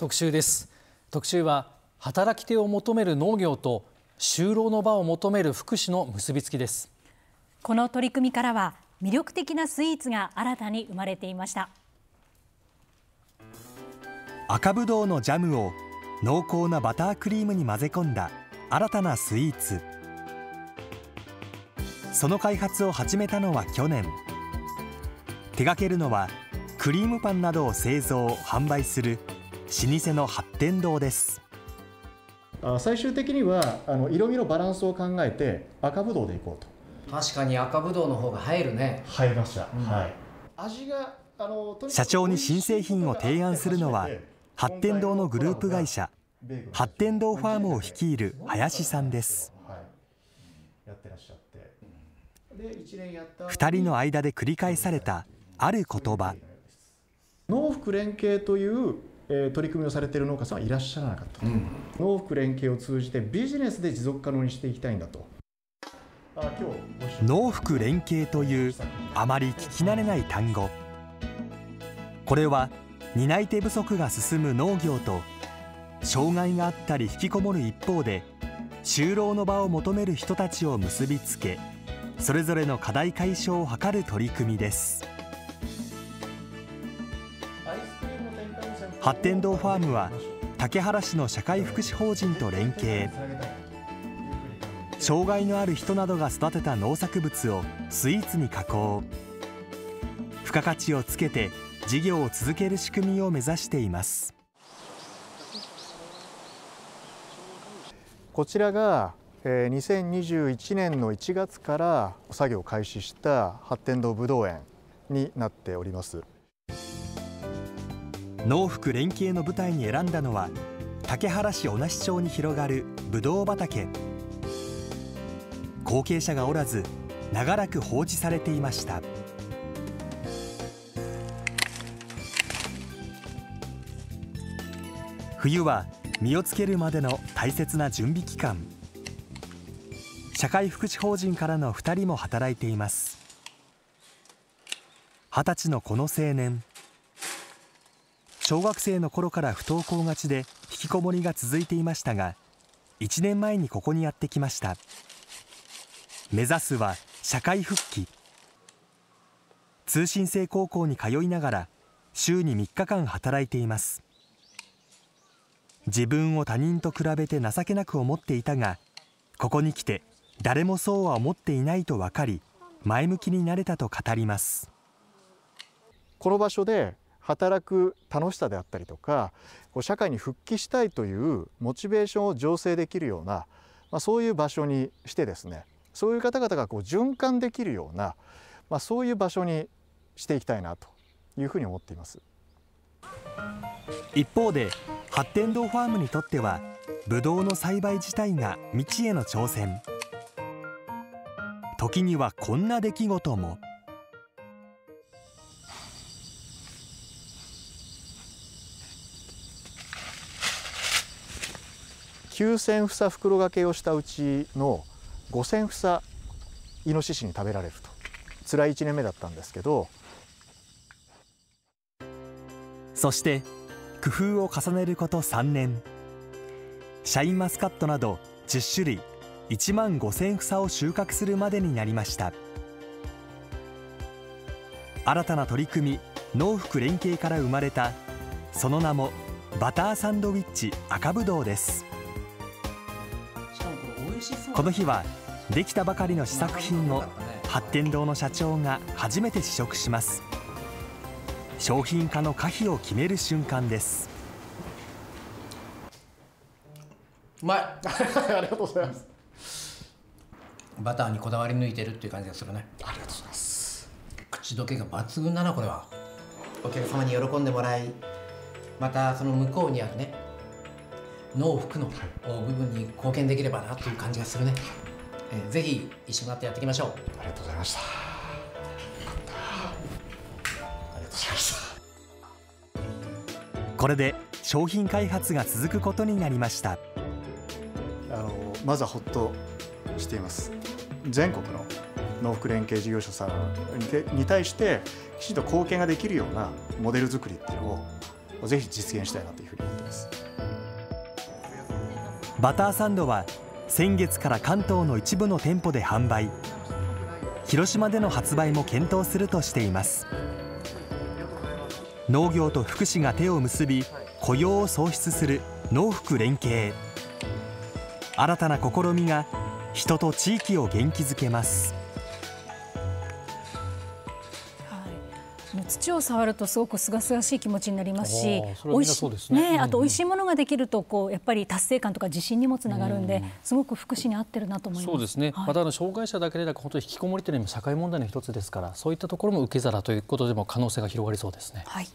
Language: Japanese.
特集です。特集は働き手を求める農業と就労の場を求める福祉の結びつきです。この取り組みからは魅力的なスイーツが新たに生まれていました。赤ぶどうのジャムを濃厚なバタークリームに混ぜ込んだ新たなスイーツ。その開発を始めたのは去年。手掛けるのはクリームパンなどを製造販売する老舗の八天堂です。最終的にはあの色味のバランスを考えて赤ぶどうでいこうと。確かに赤ぶどうの方が映えるね。映えました、うん、はい。味があの社長に新製品を提案するのは八天堂のグループ会社八天堂ファームを率いる林さんです。2人の間で繰り返されたある言葉。農福連携というえ取り組みをされている農家さんはいらっしゃらなかった、うん、農福連携を通じてビジネスで持続可能にしていきたいんだと。農福連携というあまり聞き慣れない単語。これは担い手不足が進む農業と障害があったり引きこもる一方で就労の場を求める人たちを結びつけそれぞれの課題解消を図る取り組みです発展堂ファームは竹原市の社会福祉法人と連携。障害のある人などが育てた農作物をスイーツに加工。付加価値をつけて事業を続ける仕組みを目指しています。こちらが2021年の1月から作業を開始した発展堂ぶどう園になっております。農福連携の舞台に選んだのは竹原市小梨町に広がるぶどう畑。後継者がおらず長らく放置されていました。冬は実をつけるまでの大切な準備期間。社会福祉法人からの2人も働いています。二十歳のこの青年。小学生の頃から不登校がちで引きこもりが続いていましたが1年前にここにやってきました。目指すは社会復帰。通信制高校に通いながら週に3日間働いています。自分を他人と比べて情けなく思っていたがここに来て誰もそうは思っていないと分かり前向きになれたと語ります。この場所で働く楽しさであったりとか社会に復帰したいというモチベーションを醸成できるような、まあ、そういう場所にしてですねそういう方々がこう循環できるような、まあ、そういう場所にしていきたいなというふうに思っています一方で発展堂ファームにとってはブドウの栽培自体が未知への挑戦時にはこんな出来事も。9,000房袋掛けをしたうちの5,000房イノシシに食べられると。辛い1年目だったんですけど。そして工夫を重ねること3年。シャインマスカットなど10種類1万5,000房を収穫するまでになりました。新たな取り組み農福連携から生まれたその名もバターサンドウィッチ赤ぶどうです。この日はできたばかりの試作品を発展堂の社長が初めて試食します。商品化の可否を決める瞬間です。うまい。ありがとうございます。バターにこだわり抜いてるっていう感じがするね。ありがとうございます。口どけが抜群だなこれは。お客様に喜んでもらい。またその向こうにあるね脳服の部分に貢献できればなという感じがするね、えー、ぜひ一緒になってやっていきましょう。ありがとうございました。ありがとうございました。これで商品開発が続くことになりました。あのまずはほっとしています。全国の農福連携事業者さんに対してきちんと貢献ができるようなモデル作りっていうのをぜひ実現したいなというふうに思ってますバターサンドは先月から関東の一部の店舗で販売。広島での発売も検討するとしています。農業と福祉が手を結び雇用を創出する農福連携。新たな試みが人と地域を元気づけます。土を触るとすごく清々しい気持ちになりますし、美味しいね、あとしいものができるとこうやっぱり達成感とか自信にもつながるんで、すごく福祉に合ってるなと思います。そうですね。はい、またあの障害者だけでなく本当に引きこもりというのも社会問題の一つですから、そういったところも受け皿ということでも可能性が広がりそうですね。はい。